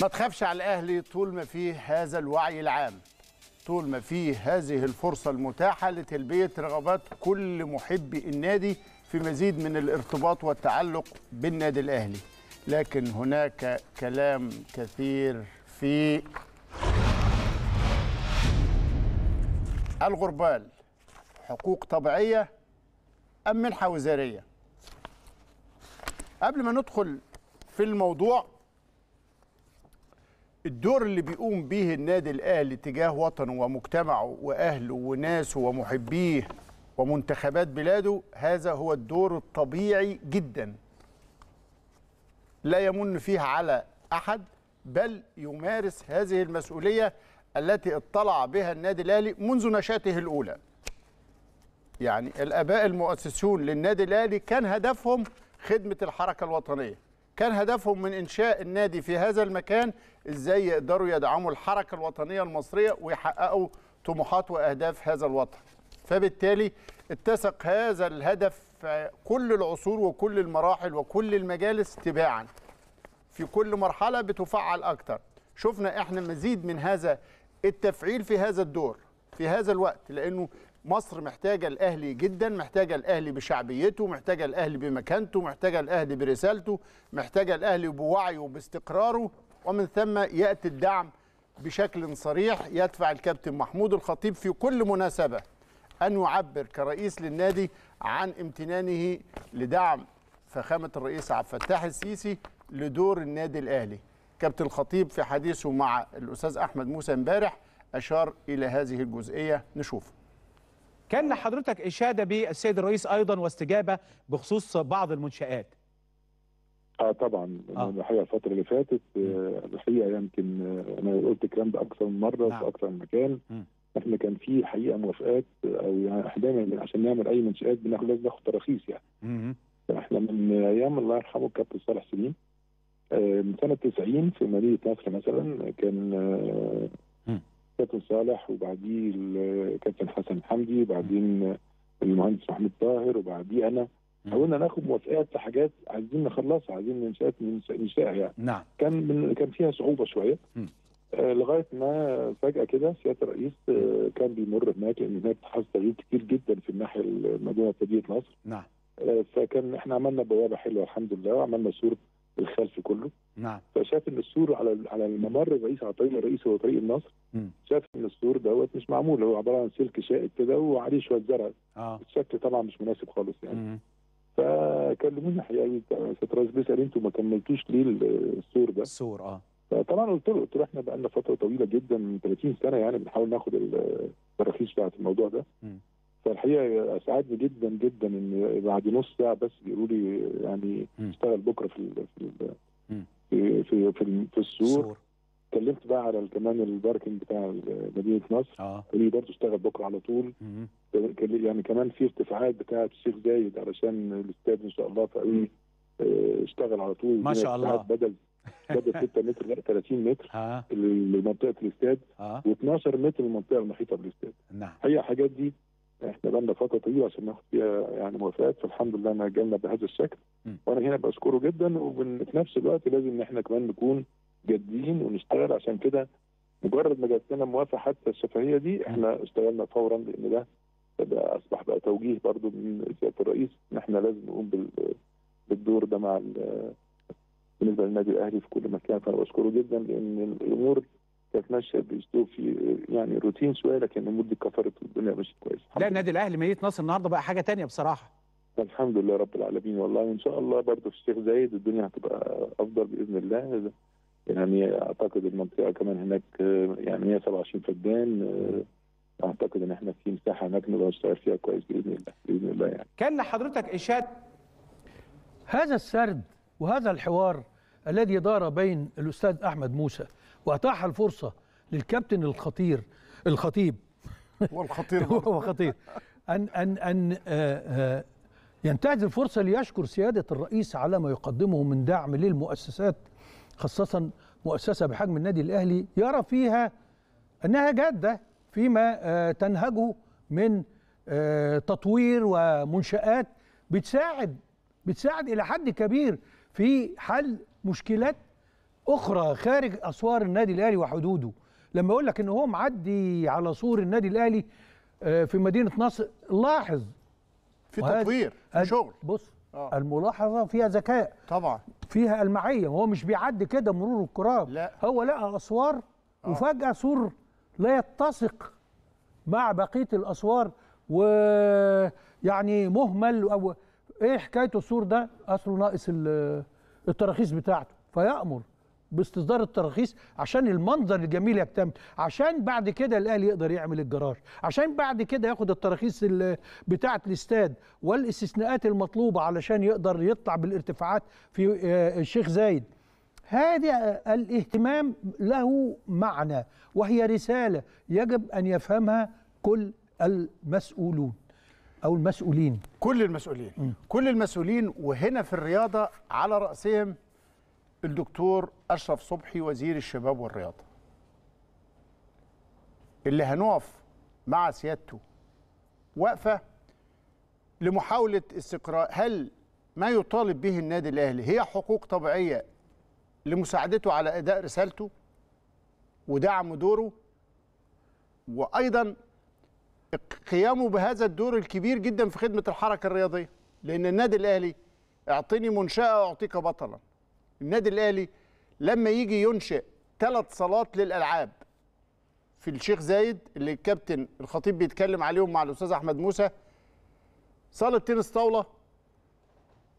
ما تخافش على الأهلي طول ما فيه هذا الوعي العام. طول ما فيه هذه الفرصة المتاحة لتلبية رغبات كل محبي النادي في مزيد من الارتباط والتعلق بالنادي الأهلي. لكن هناك كلام كثير في الغربال. حقوق طبيعية أم منحة وزارية؟ قبل ما ندخل في الموضوع الدور اللي بيقوم به النادي الأهلي تجاه وطنه ومجتمعه واهله وناسه ومحبيه ومنتخبات بلاده هذا هو الدور الطبيعي جدا. لا يمن فيه على أحد بل يمارس هذه المسؤولية التي اطلع بها النادي الأهلي منذ نشاته الأولى. يعني الآباء المؤسسون للنادي الأهلي كان هدفهم خدمة الحركة الوطنية. كان هدفهم من إنشاء النادي في هذا المكان إزاي يقدروا يدعموا الحركة الوطنية المصرية ويحققوا طموحات وأهداف هذا الوطن. فبالتالي اتسق هذا الهدف في كل العصور وكل المراحل وكل المجالس تباعا. في كل مرحلة بتفعل أكتر. شفنا إحنا مزيد من هذا التفعيل في هذا الدور في هذا الوقت لأنه مصر محتاجة الأهلي جدا محتاجة الأهلي بشعبيته محتاجة الأهلي بمكانته محتاجة الأهلي برسالته محتاجة الأهلي بوعيه وباستقراره ومن ثم يأتي الدعم بشكل صريح يدفع الكابتن محمود الخطيب في كل مناسبة أن يعبر كرئيس للنادي عن امتنانه لدعم فخامة الرئيس عبد الفتاح السيسي لدور النادي الأهلي. كابتن الخطيب في حديثه مع الأستاذ أحمد موسى امبارح أشار إلى هذه الجزئية. نشوف كان لحضرتك إشادة بالسيد الرئيس أيضا واستجابة بخصوص بعض المنشآت آه طبعا آه. الحقيقة الفترة اللي فاتت آه، الحقيقة يمكن آه، أنا قلت الكلام ده أكثر من مرة نعم. في أكثر من مكان مم. إحنا كان في حقيقة موافقات آه، أو يعني إحنا دايما عشان نعمل أي منشآت بناخد لازم ناخد تراخيص يعني مم. إحنا من أيام الله يرحمه الكابتن صالح سليم من سنة 90 في مدينة نصر مثلا كان. كابتن صالح وبعديه الكابتن حسن حمدي وبعدين المهندس محمود طاهر وبعديه أنا. حاولنا ناخد موافقات في حاجات عايزين نخلصها عايزين منشات ننشأها يعني. نعم. كان من كان فيها صعوبة شوية. آه لغاية ما فجأة كده سيادة الرئيس آه كان بيمر هناك لأن هناك حصل تغيير كتير جدا في الناحية المدينة مدينه نصر نعم. آه فكان إحنا عملنا بوابة حلوة الحمد لله وعملنا سور الخلف كله. نعم. فشاف إن السور على على الممر الرئيسي على الطريق الرئيسي هو طريق النصر. مم. شاف إن السور دوت مش معمول هو عبارة عن سلك شائك كده وعليه شوية زرع. آه. الشكل طبعا مش مناسب خالص يعني. مم. فكلموني حقيقي سياده الرئيس بيسأل أنتوا ما كملتوش ليه السور ده؟ السور آه. فطبعا قلت له قلت له إحنا بقالنا فترة طويلة جدا من 30 سنة يعني بنحاول ناخد التراخيص بتاعت الموضوع ده. مم. فالحقيقة اسعدني جدا جدا إن بعد نص ساعة بس بيقولوا لي يعني. اشتغل بكرة في ال في ال. في في, في, في السور. اتكلمت بقى على كمان الباركنج بتاع مدينة نصر. آه. قال لي برضه اشتغل بكرة على طول. مم. يعني كمان في ارتفاعات بتاعة الشيخ زايد علشان الاستاد إن شاء الله فقالوا لي آه، اشتغل على طول. ما شاء الله. بدل بدل 6 متر لا 30 متر آه. لمنطقة الاستاد آه. و12 متر للمنطقه المحيطة بالاستاد نعم. هي الحاجات دي إحنا بقالنا فترة طويلة عشان ناخد فيها يعني موافقات فالحمد لله إنها جالنا بهذا الشكل. وأنا هنا بشكره جدا وفي نفس الوقت لازم إن إحنا كمان نكون جادين ونشتغل. عشان كده مجرد ما جات لنا موافقة حتى الشفهيه دي إحنا اشتغلنا فورا لأن ده بقى أصبح بقى توجيه برضو من سيادة الرئيس إن إحنا لازم نقوم بال- بالدور ده مع ال- بالنسبة للنادي الأهلي في كل مكان. فأنا بشكره جدا لأن الأمور كانت ماشيه بأسلوب في يعني روتين شوية لكن الأمور دي كفرت والدنيا مشيت كويس. الحمد لا. النادي الأهلي مدينه نصر النهارده بقى حاجة تانية بصراحة. الحمد لله رب العالمين والله وإن شاء الله برضه في الشيخ زايد الدنيا هتبقى أفضل بإذن الله. يعني أعتقد المنطقة كمان هناك يعني 127 فدان أعتقد إن إحنا في مساحة هناك نقدر نشتغل فيها كويس بإذن الله بإذن الله يعني. كان لحضرتك إشادة هذا السرد وهذا الحوار الذي دار بين الأستاذ أحمد موسى وأتاح الفرصة للكابتن الخطير الخطيب والخطير. هو خطير أن أن أن آه، آه، ينتهز الفرصة ليشكر سيادة الرئيس على ما يقدمه من دعم للمؤسسات خاصة مؤسسة بحجم النادي الأهلي يرى فيها أنها جادة فيما آه، تنهجه من تطوير ومنشآت بتساعد بتساعد إلى حد كبير في حل مشكلات أخرى خارج أسوار النادي الأهلي وحدوده. لما يقول لك إن هو معدي على سور النادي الأهلي آه، في مدينة نصر لاحظ. في تطوير في شغل. بص آه. الملاحظة فيها ذكاء طبعا. فيها المعية. هو مش بيعدي كده مرور الكرام لا. هو لقى أسوار وفجأة سور لا يتسق مع بقية الأسوار ويعني مهمل. أو إيه حكاية السور ده؟ أصله ناقص ال- التراخيص بتاعته. فيأمر. باستصدار التراخيص عشان المنظر الجميل يكتمل عشان بعد كده الاهلي يقدر يعمل الجراج عشان بعد كده ياخد التراخيص ال- بتاعة الاستاد والاستثناءات المطلوبة علشان يقدر يطلع بالارتفاعات في آه، الشيخ زايد. هذا الاهتمام له معنى وهي رسالة يجب أن يفهمها كل المسؤولون أو المسؤولين. كل المسؤولين. كل المسؤولين وهنا في الرياضة على رأسهم الدكتور أشرف صبحي وزير الشباب والرياضة. اللي هنقف مع سيادته وقفة لمحاولة استقراء هل ما يطالب به النادي الأهلي هي حقوق طبيعية لمساعدته على أداء رسالته ودعم دوره؟ وأيضا قيامه بهذا الدور الكبير جدا في خدمة الحركة الرياضية لأن النادي الأهلي أعطني منشأة أعطيك بطلا. النادي الأهلي لما يجي ينشئ ثلاث صالات للألعاب في الشيخ زايد اللي الكابتن الخطيب بيتكلم عليهم مع الأستاذ أحمد موسى صالة تنس طاولة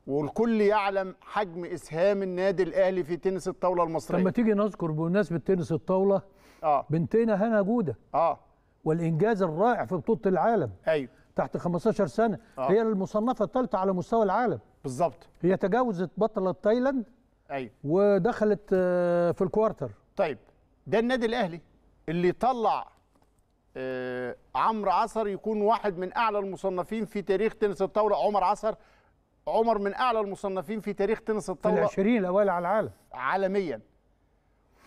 والكل يعلم حجم إسهام النادي الأهلي في تنس الطاولة المصرية. لما تيجي نذكر بمناسبة تنس الطاولة آه. بنتنا هنا جودة. آه. والإنجاز الرائع في بطولة العالم. أيوه. تحت 15 سنة. آه. هي المصنفة الثالثة على مستوى العالم. بالظبط. هي تجاوزت بطلة تايلاند أيوه ودخلت آه، في ال quarter. طيب. ده النادي الأهلي اللي طلع آه عمرو عصر يكون واحد من أعلى المصنفين في تاريخ تنس الطاولة. عمر عصر عمر من أعلى المصنفين في تاريخ تنس في الطاولة العشرين الأوائل على العالم. عالميا.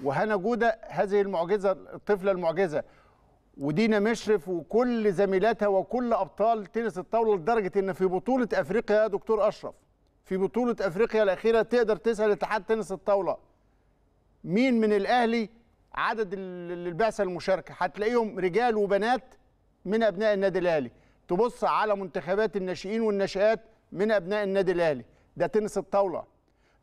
وهنا جودة هذه المعجزة الطفلة المعجزة. ودينا مشرف وكل زميلاتها وكل أبطال تنس الطاولة لدرجة إن في بطولة أفريقيا يا دكتور أشرف في بطولة أفريقيا الأخيرة تقدر تسال اتحاد تنس الطاولة. مين من الأهلي عدد ال- البعثة المشاركة؟ هتلاقيهم رجال وبنات من أبناء النادي الأهلي. تبص على منتخبات الناشئين والناشئات من أبناء النادي الأهلي. ده تنس الطاولة.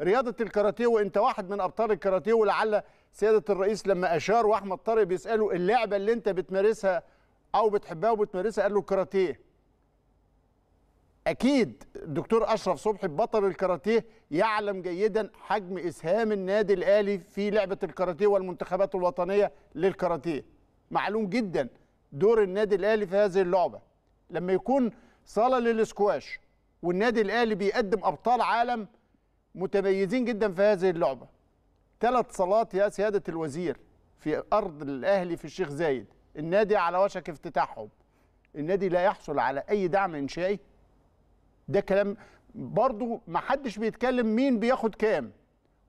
رياضة الكاراتيه وإنت واحد من أبطال الكاراتيه ولعل سيادة الرئيس لما أشار وأحمد طارق بيسأله اللعبة اللي إنت بتمارسها أو بتحبها وبتمارسها قال له الكاراتيه أكيد الدكتور أشرف صبحي بطل الكاراتيه يعلم جيدا حجم إسهام النادي الأهلي في لعبة الكاراتيه والمنتخبات الوطنية للكاراتيه. معلوم جدا دور النادي الأهلي في هذه اللعبة. لما يكون صالة للسكواش والنادي الأهلي بيقدم أبطال عالم متميزين جدا في هذه اللعبة. ثلاث صالات يا سيادة الوزير في أرض الأهلي في الشيخ زايد. النادي على وشك افتتاحهم. النادي لا يحصل على أي دعم إنشائي. ده كلام برضو ما حدش بيتكلم مين بياخد كام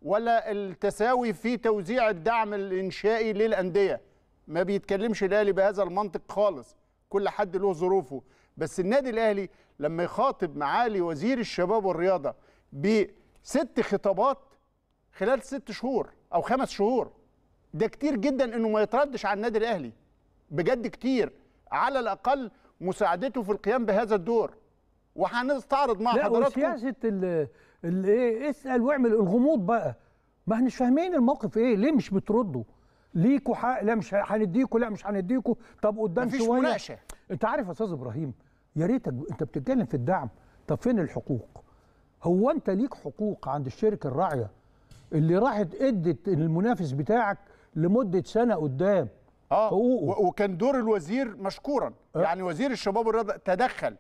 ولا التساوي في توزيع الدعم الإنشائي للأندية. ما بيتكلمش الأهلي بهذا المنطق خالص كل حد له ظروفه. بس النادي الأهلي لما يخاطب معالي وزير الشباب والرياضة بست خطابات خلال ست شهور أو خمس شهور ده كتير جدا إنه ما يتردش على النادي الأهلي. بجد كتير على الأقل مساعدته في القيام بهذا الدور. وهنستعرض مع لا حضراتكم. وسياسة ال ال- إيه اسأل واعمل الغموض بقى. ما احناش فاهمين الموقف إيه ليه مش بتردوا؟ ليكوا حق لا مش هنديكوا لا مش هنديكوا. طب قدام مفيش شوية مناقشة. أنت عارف يا أستاذ إبراهيم يا ريتك أنت بتتكلم في الدعم. طب فين الحقوق؟ هو أنت ليك حقوق عند الشركة الراعية؟ اللي راحت ادت المنافس بتاعك لمدة سنة قدام. آه حقوقه. وكان دور الوزير مشكورا. يعني وزير الشباب والرياضة تدخل.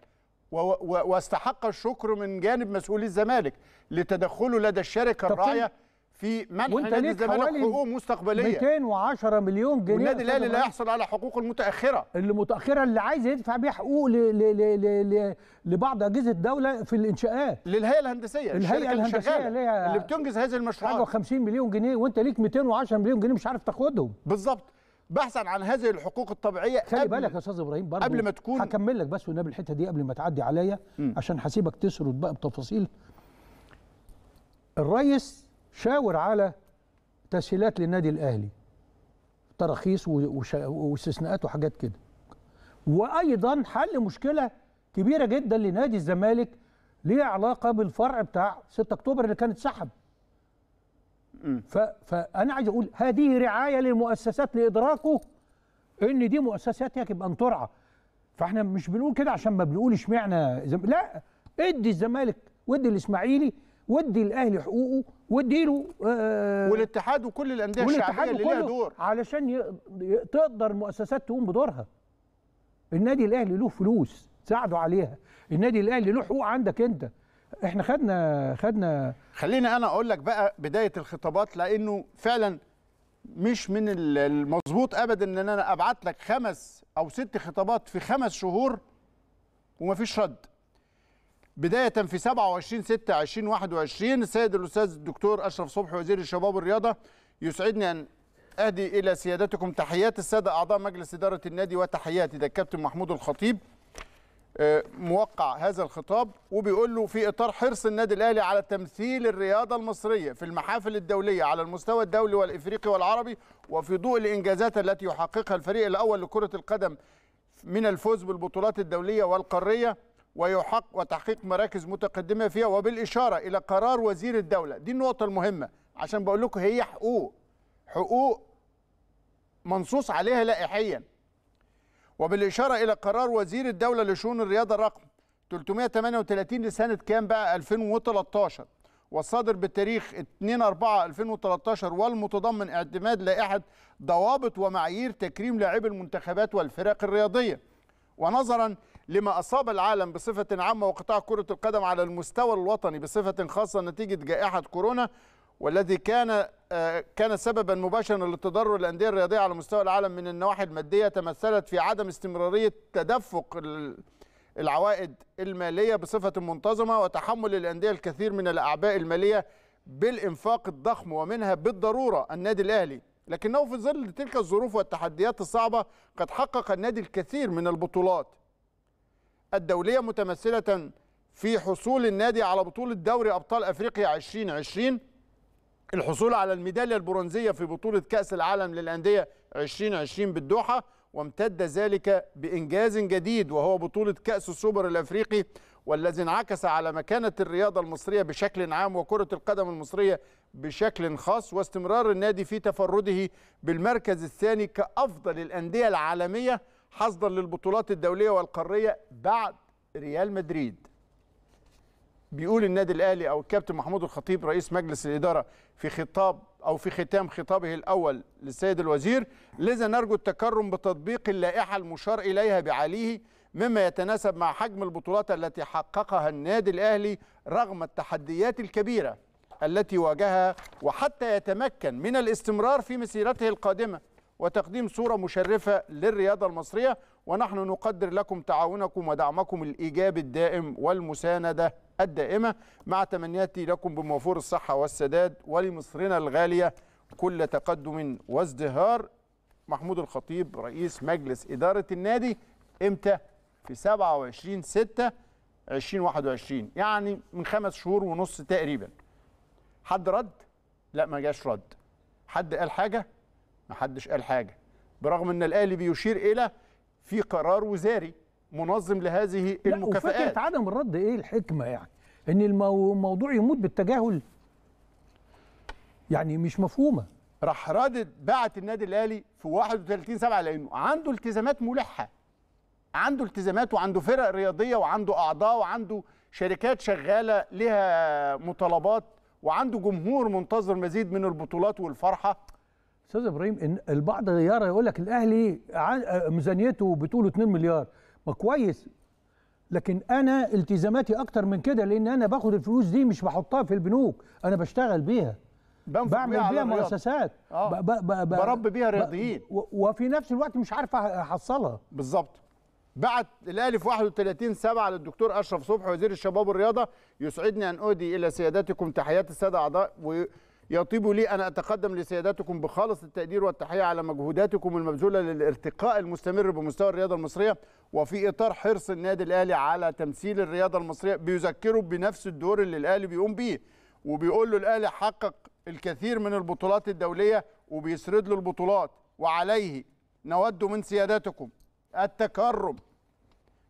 واستحق الشكر من جانب مسؤولي الزمالك لتدخله لدى الشركة الراعيه في منح نادي الزمالك حقوق مستقبلية. 210 مليون جنيه والنادي الأهلي لا. يحصل على حقوقه المتأخرة. اللي متاخره اللي عايز يدفع بيها حقوق ل... ل... ل... ل... ل... لبعض أجهزة الدولة في الإنشاءات. للهيئة الهندسية الهيئة الشركة اللي الهندسية شغالة، اللي هي اللي بتنجز هذه المشروعات. و50 مليون جنيه وانت ليك 210 مليون جنيه مش عارف تاخدهم. بالظبط. بحثا عن هذه الحقوق الطبيعية خلي بالك يا أستاذ إبراهيم برضه قبل ما تكون- هكمل لك بس والنبي الحتة دي قبل ما تعدي عليا عشان هسيبك تسرد بقى بتفاصيل. الرئيس شاور على تسهيلات للنادي الأهلي تراخيص واستثناءات وحاجات كده. وأيضا حل مشكلة كبيرة جدا لنادي الزمالك ليها علاقة بالفرع بتاع 6 أكتوبر اللي كان اتسحب. فأنا عايز أقول هذه رعاية للمؤسسات لإدراكه إن دي مؤسسات يجب أن ترعى. فإحنا مش بنقول كده عشان ما بنقول اشمعنى زم... لا ادي الزمالك وادي الإسماعيلي وادي الأهلي حقوقه وادي له آه والاتحاد وكل الأندية الشعبية اللي ليها دور. علشان ي... ي- تقدر المؤسسات تقوم بدورها. النادي الأهلي له فلوس ساعدوا عليها. النادي الأهلي له حقوق عندك أنت. إحنا خدنا خدنا خليني أنا أقول لك بقى بداية الخطابات لأنه فعلا مش من ال- المظبوط ابدا ان أنا ابعت لك خمس أو ست خطابات في خمس شهور ومفيش رد. بداية في 27 6 2021 السيد الأستاذ الدكتور أشرف صبحي وزير الشباب والرياضة يسعدني أن أهدي إلى سيادتكم تحيات السادة أعضاء مجلس إدارة النادي وتحياتي ده الكابتن محمود الخطيب. موقع هذا الخطاب وبيقول له في إطار حرص النادي الأهلي على تمثيل الرياضة المصرية في المحافل الدولية على المستوى الدولي والإفريقي والعربي وفي ضوء الإنجازات التي يحققها الفريق الأول لكرة القدم من الفوز بالبطولات الدولية والقارية ويحقق وتحقيق مراكز متقدمة فيها وبالإشارة إلى قرار وزير الدولة. دي النقطة المهمة. عشان بقول لكم هي حقوق حقوق منصوص عليها لائحيا. وبالإشارة إلى قرار وزير الدولة لشؤون الرياضة رقم 338 لسنة كام بقى 2013 والصادر بتاريخ 2 4 2013 والمتضمن اعتماد لائحة ضوابط ومعايير تكريم لاعبي المنتخبات والفرق الرياضية. ونظرا لما أصاب العالم بصفة عامة وقطاع كرة القدم على المستوى الوطني بصفة خاصة نتيجة جائحة كورونا والذي كان آه، كان سببا مباشرا للتضرر الانديه الرياضية على مستوى العالم من النواحي المادية تمثلت في عدم استمرارية تدفق ال- العوائد المالية بصفة منتظمة وتحمل الأندية الكثير من الأعباء المالية بالإنفاق الضخم ومنها بالضرورة النادي الأهلي. لكنه في ظل تلك الظروف والتحديات الصعبة قد حقق النادي الكثير من البطولات. الدولية متمثلة في حصول النادي على بطولة دوري أبطال أفريقيا 2020 الحصول على الميدالية البرونزية في بطولة كأس العالم للأندية 2020 بالدوحة وامتد ذلك بإنجاز جديد وهو بطولة كأس السوبر الأفريقي والذي انعكس على مكانة الرياضة المصرية بشكل عام وكرة القدم المصرية بشكل خاص واستمرار النادي في تفرده بالمركز الثاني كأفضل الأندية العالمية حصدا للبطولات الدولية والقارية بعد ريال مدريد. بيقول النادي الأهلي أو الكابتن محمود الخطيب رئيس مجلس الإدارة في خطاب أو في ختام خطابه الأول للسيد الوزير لذا نرجو التكرم بتطبيق اللائحة المشار إليها بعليه مما يتناسب مع حجم البطولات التي حققها النادي الأهلي رغم التحديات الكبيرة التي واجهها وحتى يتمكن من الاستمرار في مسيرته القادمة وتقديم صورة مشرفة للرياضة المصرية ونحن نقدر لكم تعاونكم ودعمكم الايجابي الدائم والمساندة الدائمة مع تمنياتي لكم بموفور الصحة والسداد ولمصرنا الغالية كل تقدم وازدهار محمود الخطيب رئيس مجلس إدارة النادي إمتى؟ في 27 6 2021 يعني من خمس شهور ونص تقريبا حد رد؟ لا ما جاش رد حد قال حاجة؟ ما حدش قال حاجة برغم إن الأهلي بيشير إلى في قرار وزاري منظم لهذه المكافآت. وفكره عدم الرد إيه الحكمة يعني؟ إن المو- الموضوع يموت بالتجاهل. يعني مش مفهومة. راح رادد بعت النادي الأهلي في 31 7 لأنه عنده التزامات ملحة. عنده التزامات وعنده فرق رياضية وعنده أعضاء وعنده شركات شغالة لها مطالبات وعنده جمهور منتظر مزيد من البطولات والفرحة. أستاذ إبراهيم إن البعض يرى يقول لك الأهلي ميزانيته بتقول 2 مليار ما كويس لكن أنا التزاماتي أكتر من كده لأن أنا باخد الفلوس دي مش بحطها في البنوك أنا بشتغل بيها بعمل بيها الرياضة. مؤسسات آه. ب- ب- ب- ب- بربي بيها رياضيين. وفي نفس الوقت مش عارف أحصلها بالظبط بعت الأهلي في 31 7 للدكتور أشرف صبحي وزير الشباب والرياضة يسعدني أن اودي إلى سيادتكم تحيات السادة أعضاء ويطيب لي أن أتقدم لسيادتكم بخالص التقدير والتحية على مجهوداتكم المبذولة للارتقاء المستمر بمستوى الرياضة المصرية وفي إطار حرص النادي الأهلي على تمثيل الرياضة المصرية بيذكروا بنفس الدور اللي الأهلي بيقوم بيه وبيقول له الأهلي حقق الكثير من البطولات الدولية وبيسرد له البطولات وعليه نود من سيادتكم التكرم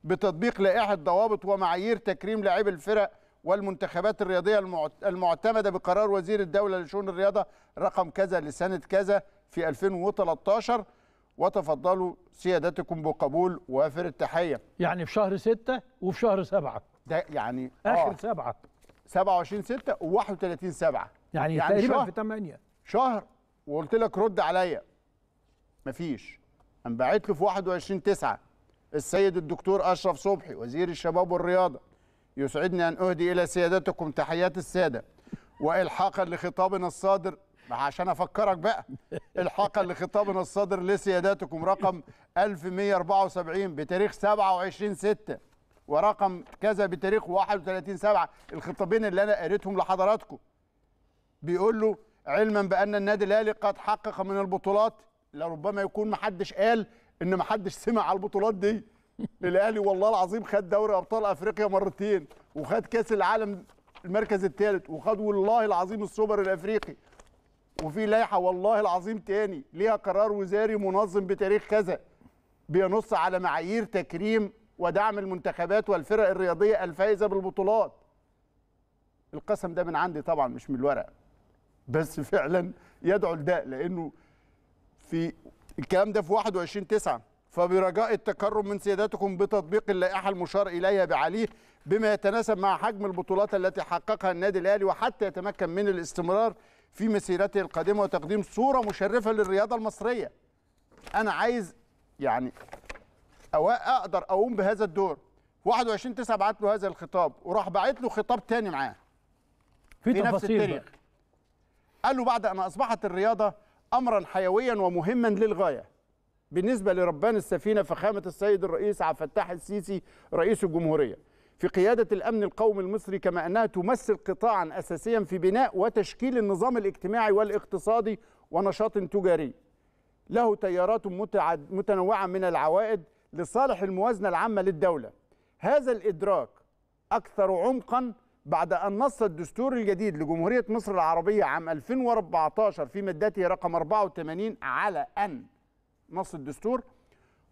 بتطبيق لائحة ضوابط ومعايير تكريم لاعبي الفرق والمنتخبات الرياضية المعت- المعتمدة بقرار وزير الدولة لشؤون الرياضة رقم كذا لسنة كذا في 2013 وتفضلوا سيادتكم بقبول وافر التحية. يعني في شهر ستة وفي شهر سبعة. ده يعني آخر آه. سبعة. 27 6 و31 7 يعني, يعني تقريبا شهر. في ثمانية شهر وقلت لك رد عليا. مفيش. قام باعت له في 21 9 السيد الدكتور أشرف صبحي وزير الشباب والرياضة. يسعدني أن أهدي إلى سيادتكم تحيات السادة. وإلحاقا لخطابنا الصادر عشان أفكرك بقى إلحاقا لخطابنا الصادر لسيادتكم رقم 1174 بتاريخ 27 6 ورقم كذا بتاريخ 31 7 الخطابين اللي أنا قريتهم لحضراتكم بيقول له علما بأن النادي الأهلي قد حقق من البطولات لربما يكون محدش قال إن محدش سمع على البطولات دي. الاهلي والله العظيم خد دوري ابطال افريقيا مرتين وخد كاس العالم المركز الثالث وخد والله العظيم السوبر الافريقي. وفي لائحة والله العظيم تاني ليها قرار وزاري منظم بتاريخ كذا بينص على معايير تكريم ودعم المنتخبات والفرق الرياضية الفائزة بالبطولات. القسم ده من عندي طبعا مش من الورق بس فعلا يدعو لده لأنه في الكلام ده في 21 9 فبرجاء التكرم من سيادتكم بتطبيق اللائحة المشار إليها بعليه بما يتناسب مع حجم البطولات التي حققها النادي الأهلي وحتى يتمكن من الاستمرار في مسيرته القادمه وتقديم صورة مشرفة للرياضة المصرية. أنا عايز يعني أو أقدر أقوم بهذا الدور. 21 9 بعت له هذا الخطاب وراح باعت له خطاب تاني معاه. في, في نفس التاريخ. قال له بعد أن أصبحت الرياضة أمرا حيويا ومهما للغاية بالنسبة لربان السفينة فخامة السيد الرئيس عبد الفتاح السيسي رئيس الجمهورية. في قيادة الأمن القومي المصري كما أنها تمثل قطاعا أساسيا في بناء وتشكيل النظام الاجتماعي والاقتصادي ونشاط تجاري. له تيارات متنوعة من العوائد لصالح الموازنة العامة للدولة. هذا الإدراك أكثر عمقا بعد أن نص الدستور الجديد لجمهورية مصر العربية عام 2014 في مادته رقم 84 على أن نص الدستور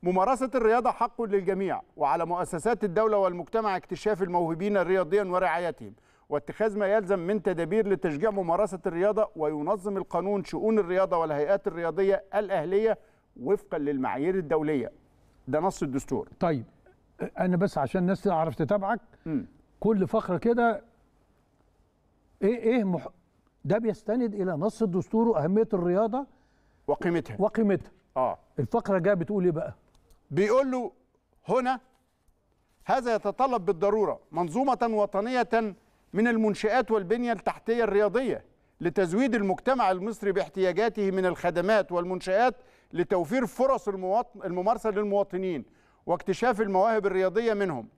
ممارسة الرياضة حق للجميع وعلى مؤسسات الدولة والمجتمع اكتشاف الموهوبين رياضيا ورعايتهم واتخاذ ما يلزم من تدابير لتشجيع ممارسة الرياضة وينظم القانون شؤون الرياضة والهيئات الرياضية الأهلية وفقا للمعايير الدولية. ده نص الدستور. طيب أنا بس عشان الناس تعرف تتابعك مم. كل فقره كده إيه إيه مح... ده بيستند إلى نص الدستور وأهمية الرياضة وقيمتها. وقيمتها. آه. الفقرة الجاية بتقول إيه بقى؟ بيقول له هنا هذا يتطلب بالضرورة منظومة وطنية من المنشآت والبنية التحتية الرياضية لتزويد المجتمع المصري باحتياجاته من الخدمات والمنشآت لتوفير فرص المواطن الممارسة للمواطنين واكتشاف المواهب الرياضية منهم.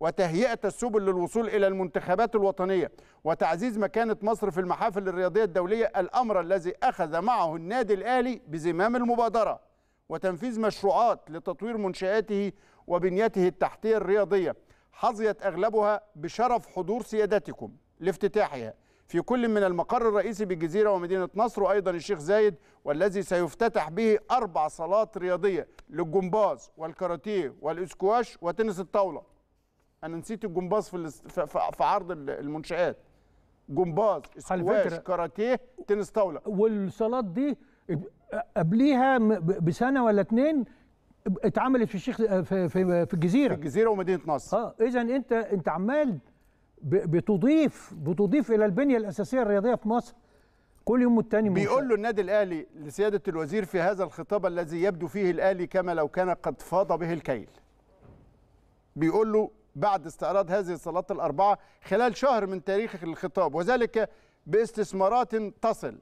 وتهيئة السبل للوصول إلى المنتخبات الوطنية وتعزيز مكانة مصر في المحافل الرياضية الدولية الأمر الذي أخذ معه النادي الأهلي بزمام المبادرة وتنفيذ مشروعات لتطوير منشآته وبنيته التحتية الرياضية. حظيت أغلبها بشرف حضور سيادتكم لافتتاحها. في كل من المقر الرئيسي بالجزيرة ومدينة نصر وأيضا الشيخ زايد والذي سيفتتح به أربع صالات رياضية للجمباز والكاراتيه والإسكواش وتنس الطاولة. أنا نسيت الجمباز في في- عرض المنشآت. جمباز فكرة- كاراتيه تنس طاولة. والصالات دي قبليها بسنة ولا اتنين اتعملت في الشيخ في في, في في الجزيرة الجزيرة ومدينة نصر. آه اذا أنت أنت عمال بتضيف بتضيف إلى البنية الأساسية الرياضية في مصر كل يوم والتاني بيقول له النادي الأهلي لسيادة الوزير في هذا الخطاب الذي يبدو فيه الأهلي كما لو كان قد فاض به الكيل. بيقول له بعد استعراض هذه الصالات الأربعة خلال شهر من تاريخ الخطاب وذلك باستثمارات تصل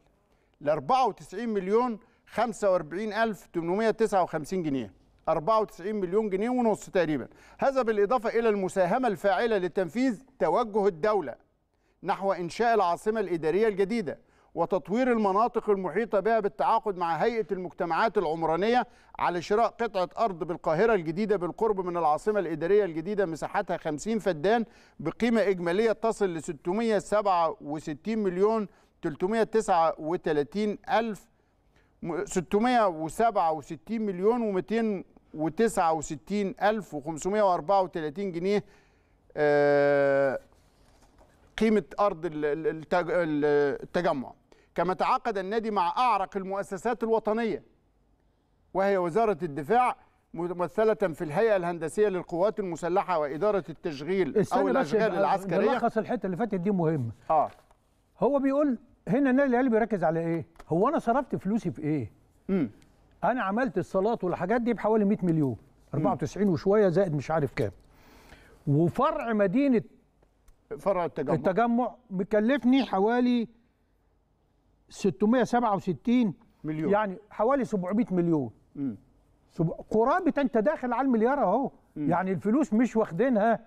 ل 94 مليون 45859 جنيه. 94 مليون جنيه ونص تقريبا. هذا بالإضافة إلى المساهمة الفاعلة لتنفيذ توجه الدولة نحو إنشاء العاصمة الإدارية الجديدة. وتطوير المناطق المحيطة بها بالتعاقد مع هيئة المجتمعات العمرانية على شراء قطعة أرض بالقاهرة الجديدة بالقرب من العاصمة الإدارية الجديدة مساحتها 50 فدان بقيمة إجمالية تصل ل 667 مليون 339 ألف 667 مليون و269 ألف و534 جنيه آه، قيمة أرض ال- ال- التج- ال- التجمع. كما تعاقد النادي مع أعرق المؤسسات الوطنية وهي وزارة الدفاع ممثلة في الهيئة الهندسية للقوات المسلحة وإدارة التشغيل أو الأشغال يبقى العسكرية. نلخص الحتة اللي فاتت دي مهمه آه. هو بيقول هنا النادي الأهلي بيركز على إيه؟ هو أنا صرفت فلوسي في إيه؟ مم. أنا عملت الصالات والحاجات دي بحوالي 100 مليون 94 وشوية زائد مش عارف كام. وفرع مدينة فرع التجمع. التجمع مكلفني حوالي 667 مليون. يعني حوالي 700 مليون. سب- قرابة انت داخل على المليار اهو. يعني الفلوس مش واخدينها.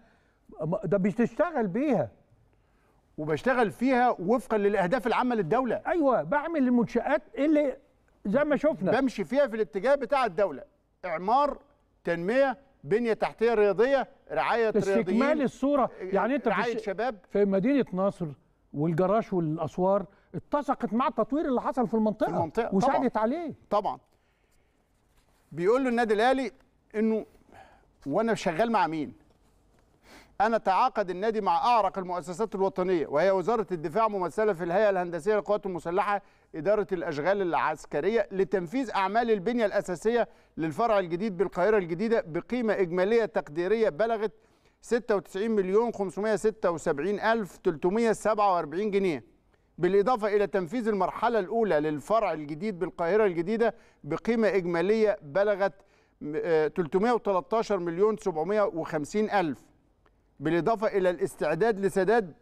ده بتشتغل بيها. وبشتغل فيها وفقا للأهداف العامة للدولة. أيوه بعمل المنشآت اللي زي ما شفنا. بمشي فيها في الاتجاه بتاع الدولة. إعمار تنمية بنية تحتية رياضية رعاية استكمال رياضيين الصورة. يعني انت في, رعاية الش- شباب. في مدينة نصر والجراش والأسوار اتسقت مع التطوير اللي حصل في المنطقة, في المنطقة، وساعدت عليه. طبعا. بيقول له النادي الأهلي إنه وأنا شغال مع مين؟ أنا تعاقد النادي مع أعرق المؤسسات الوطنية وهي وزارة الدفاع ممثلة في الهيئة الهندسية للقوات المسلحة إدارة الأشغال العسكرية لتنفيذ أعمال البنية الأساسية للفرع الجديد بالقاهرة الجديدة بقيمة إجمالية تقديرية بلغت 96 مليون 576 ألف 347 جنيه. بالإضافة إلى تنفيذ المرحلة الأولى للفرع الجديد بالقاهرة الجديدة بقيمة إجمالية بلغت م- آه، 313 مليون 750 ألف. بالإضافة إلى الاستعداد لسداد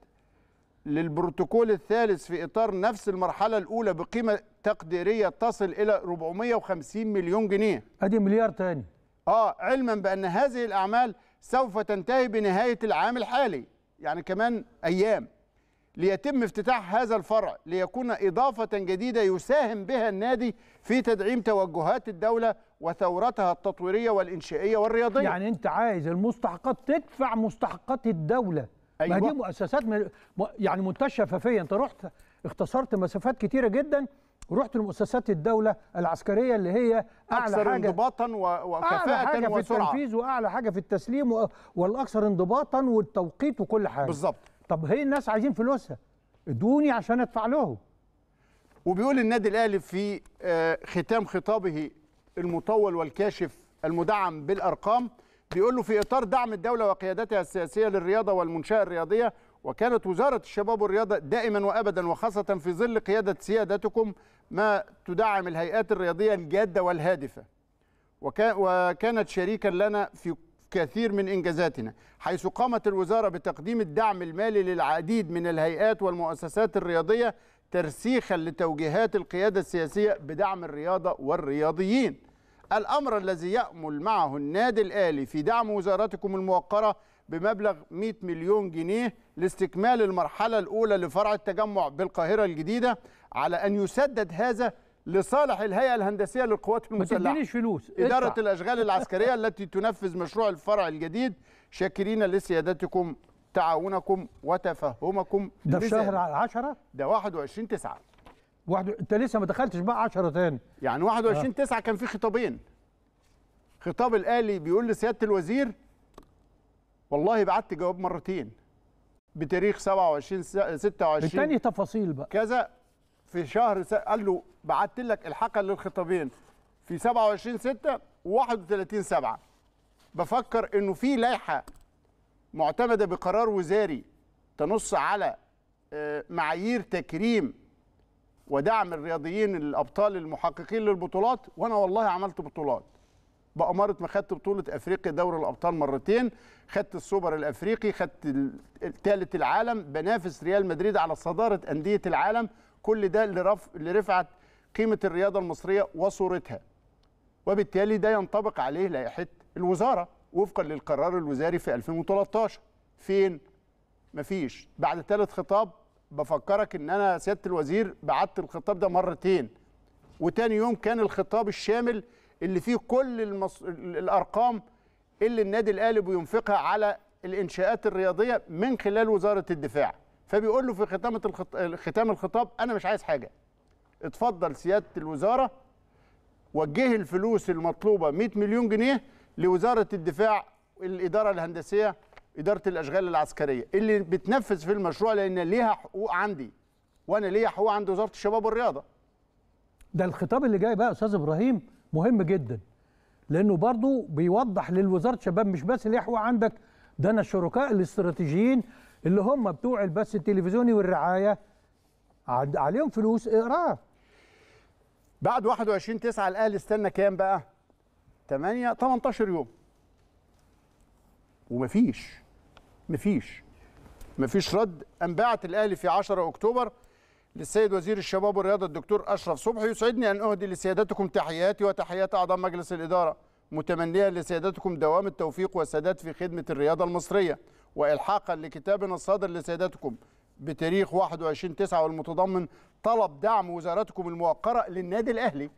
للبروتوكول الثالث في إطار نفس المرحلة الأولى بقيمة تقديرية تصل إلى 450 مليون جنيه. أدي مليار تاني. آه علما بأن هذه الأعمال سوف تنتهي بنهاية العام الحالي يعني كمان أيام. ليتم افتتاح هذا الفرع ليكون إضافة جديدة يساهم بها النادي في تدعيم توجهات الدولة وثورتها التطويرية والإنشائية والرياضية. يعني أنت عايز المستحقات تدفع مستحقات الدولة. ما أيوة. دي مؤسسات من يعني منتهى الشفافية أنت رحت اختصرت مسافات كتيرة جدا ورحت لمؤسسات الدولة العسكرية اللي هي أعلى أكثر حاجة. انضباطا و- أعلى حاجة وكفاءة في وسرعة. التنفيذ وأعلى حاجة في التسليم و- والأكثر انضباطا والتوقيت وكل حاجة. بالظبط طب هي الناس عايزين فلوسها. ادوني عشان ادفع لهم. وبيقول النادي الأهلي في آه، ختام خطابه المطول والكاشف المدعم بالأرقام. بيقول له في إطار دعم الدولة وقيادتها السياسية للرياضة والمنشأة الرياضية وكانت وزارة الشباب والرياضة دائما وابدا وخاصة في ظل قيادة سيادتكم ما تدعم الهيئات الرياضية الجادة والهادفة. وكا- وكانت شريكا لنا في كثير من إنجازاتنا حيث قامت الوزارة بتقديم الدعم المالي للعديد من الهيئات والمؤسسات الرياضية ترسيخا لتوجيهات القيادة السياسية بدعم الرياضة والرياضيين. الأمر الذي يأمل معه النادي الاهلي في دعم وزارتكم الموقرة بمبلغ 100 مليون جنيه لاستكمال المرحلة الأولى لفرع التجمع بالقاهرة الجديدة على أن يسدد هذا لصالح الهيئة الهندسية للقوات ما المسلحة. تدينيش فلوس. إدارة ادفع. الأشغال العسكرية التي تنفذ مشروع الفرع الجديد. شاكرين لسيادتكم تعاونكم وتفهمكم ده في. شهر 10 ده 21 9 واحد انت لسه ما دخلتش بقى 10 تاني. يعني 21 9 كان في خطابين. خطاب الآلي بيقول لسيادة الوزير والله بعت جواب مرتين. بتاريخ 27 س- 26 التاني تفاصيل بقى. كذا. في شهر س... قال له بعت لك الحقا للخطابين. في 27 6 و31 7 بفكر إنه في لائحه معتمدة بقرار وزاري تنص على آه، معايير تكريم ودعم الرياضيين الأبطال المحققين للبطولات وأنا والله عملت بطولات. بأمارة ما خدت بطولة أفريقيا دوري الأبطال مرتين خدت السوبر الأفريقي خدت ال- الثالث العالم بنافس ريال مدريد على صدارة أندية العالم كل ده لرف... لرفعة قيمة الرياضة المصرية وصورتها. وبالتالي ده ينطبق عليه لائحة الوزارة وفقا للقرار الوزاري في 2013 فين؟ مفيش. بعد ثالث خطاب بفكرك إن أنا سيادة الوزير بعت الخطاب ده مرتين. وتاني يوم كان الخطاب الشامل اللي فيه كل المص... ال- الأرقام اللي النادي الأهلي بينفقها على الإنشاءات الرياضية من خلال وزارة الدفاع. فبيقول له في ختامة الخط... ختام الخطاب أنا مش عايز حاجة. اتفضل سيادة الوزارة وجهي الفلوس المطلوبة 100 مليون جنيه لوزارة الدفاع الإدارة الهندسية إدارة الأشغال العسكرية. اللي بتنفذ في المشروع لأن ليها حقوق عندي وأنا ليا حقوق عند وزارة الشباب والرياضة. ده الخطاب اللي جاي بقى يا أستاذ إبراهيم مهم جدا لأنه برضو بيوضح للوزارة الشباب مش بس اللي يحوى عندك ده أنا الشركاء الاستراتيجيين اللي هم بتوع البث التلفزيوني والرعاية. عليهم فلوس اقراها بعد 21 9 الاهلي استنى كام بقى؟ 8 18 يوم. ومفيش مفيش مفيش رد. أم بعت الاهلي في 10 أكتوبر للسيد وزير الشباب والرياضة الدكتور أشرف صبحي يسعدني أن أهدي لسيادتكم تحياتي وتحيات أعضاء مجلس الإدارة متمنيا لسيادتكم دوام التوفيق والسداد في خدمة الرياضة المصرية. وإلحاقا لكتابنا الصادر لسيادتكم بتاريخ 21 9 والمتضمن طلب دعم وزارتكم الموقرة للنادي الأهلي.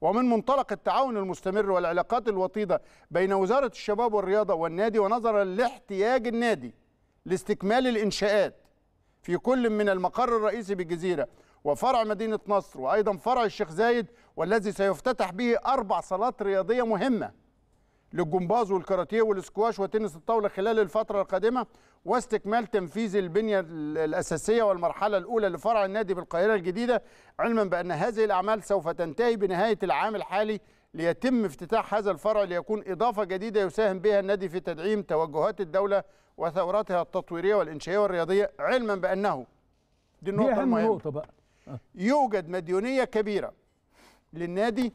ومن منطلق التعاون المستمر والعلاقات الوطيدة بين وزارة الشباب والرياضة والنادي ونظرا لاحتياج النادي لاستكمال الإنشاءات في كل من المقر الرئيسي بالجزيرة وفرع مدينة نصر وأيضا فرع الشيخ زايد والذي سيفتتح به أربع صالات رياضية مهمة. للجمباز والكاراتيه والسكواش وتنس الطاولة خلال الفترة القادمة واستكمال تنفيذ البنية الأساسية والمرحلة الأولى لفرع النادي بالقاهرة الجديدة علما بأن هذه الأعمال سوف تنتهي بنهاية العام الحالي ليتم افتتاح هذا الفرع ليكون إضافة جديدة يساهم بها النادي في تدعيم توجهات الدولة وثوراتها التطويرية والإنشائية والرياضية علما بأنه دي دي النقطة اهم المهمة. نقطة بقى. يوجد مديونية كبيرة للنادي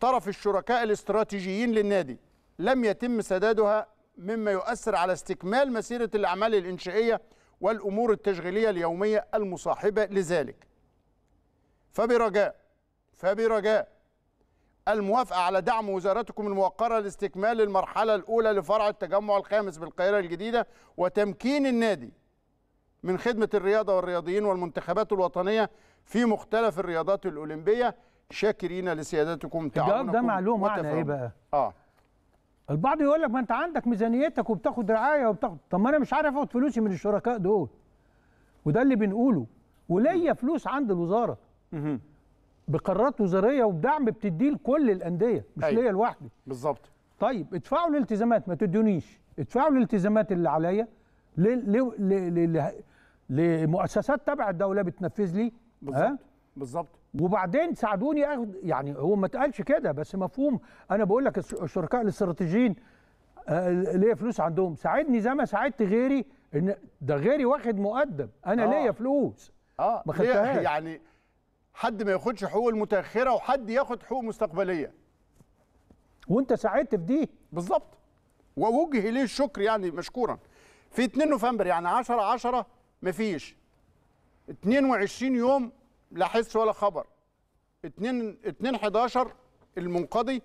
طرف الشركاء الاستراتيجيين للنادي. لم يتم سدادها مما يؤثر على استكمال مسيرة الأعمال الإنشائية والأمور التشغيلية اليومية المصاحبة لذلك. فبرجاء فبرجاء الموافقة على دعم وزارتكم الموقرة لاستكمال المرحلة الأولى لفرع التجمع الخامس بالقاهرة الجديدة وتمكين النادي من خدمة الرياضة والرياضيين والمنتخبات الوطنية في مختلف الرياضات الأولمبية شاكرين لسيادتكم الجواب تعاونكم ده معلوم معنى إيه. بقى؟ آه. البعض يقول لك ما انت عندك ميزانيتك وبتاخد رعاية وبتاخد طب ما أنا مش عارف اخد فلوسي من الشركاء دول. وده اللي بنقوله. وليا فلوس عند الوزارة. بقرارات وزارية وبدعم بتديه لكل الأندية مش أيوة. ليا لوحدي. بالظبط. طيب ادفعوا الالتزامات ما تدونيش ادفعوا الالتزامات اللي عليا لمؤسسات تبع الدولة بتنفذ لي. بالظبط. بالظبط. وبعدين ساعدوني اخد يعني هو ما اتقالش كده بس مفهوم. أنا بقول لك الش- الشركاء الاستراتيجيين آه، ليا فلوس عندهم. ساعدني زي ما ساعدت غيري إن ده غيري واخد مقدم. أنا آه. ليا فلوس. آه ما ليه؟ خدتهاش. يعني حد ما ياخدش حقوق المتأخرة وحد ياخد حقوق مستقبلية. وأنت ساعدت في دي؟ بالظبط. ووجه اليه الشكر يعني مشكورا. في 2 نوفمبر يعني 10 10 مفيش. 22 يوم لا حس ولا خبر. 2 2 11 المنقضي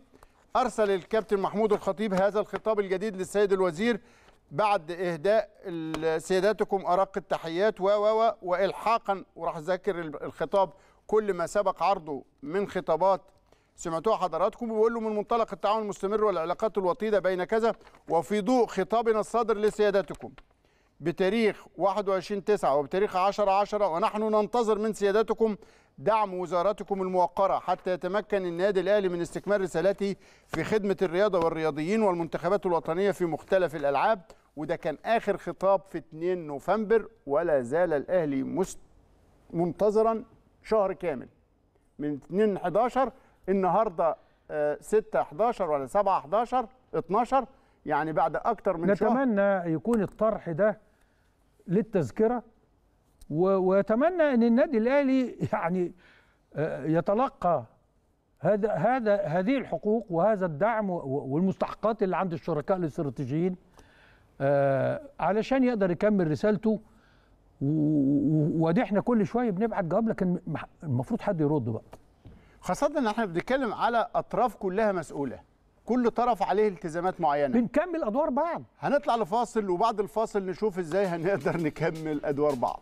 أرسل الكابتن محمود الخطيب هذا الخطاب الجديد للسيد الوزير بعد إهداء سياداتكم أرق التحيات و و والحاقا وراح ذاكر ال- الخطاب كل ما سبق عرضه من خطابات. سمعتوها حضراتكم بيقول له من منطلق التعاون المستمر والعلاقات الوطيدة بين كذا وفي ضوء خطابنا الصادر لسيادتكم بتاريخ 21 9 وبتاريخ 10 10 ونحن ننتظر من سيادتكم دعم وزارتكم الموقرة حتى يتمكن النادي الأهلي من استكمال رسالته في خدمة الرياضة والرياضيين والمنتخبات الوطنية في مختلف الألعاب وده كان آخر خطاب في 2 نوفمبر ولا زال الأهلي مست... منتظرا شهر كامل. من 2 11 النهارده آه، 6 11 ولا 7 11 12 يعني بعد أكتر من شهر. نتمنى يكون الطرح ده للتذكرة. و- ويتمنى أن النادي الأهلي يعني آه، يتلقى هذا هذا هذه الحقوق وهذا الدعم والمستحقات اللي عند الشركاء الاستراتيجيين آه، علشان يقدر يكمل رسالته. و- و- وادي إحنا كل شوية بنبعت جواب لكن المفروض حد يرد بقى. خاصة إن إحنا بنتكلم على أطراف كلها مسؤولة. كل طرف عليه التزامات معينة. بنكمل أدوار بعض. هنطلع لفاصل وبعد الفاصل نشوف إزاي هنقدر نكمل أدوار بعض.